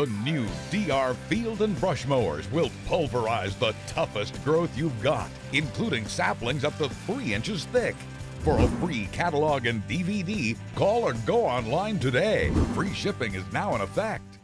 The new DR Field and Brush Mowers will pulverize the toughest growth you've got, including saplings up to three inches thick. For a free catalog and DVD, call or go online today. Free shipping is now in effect.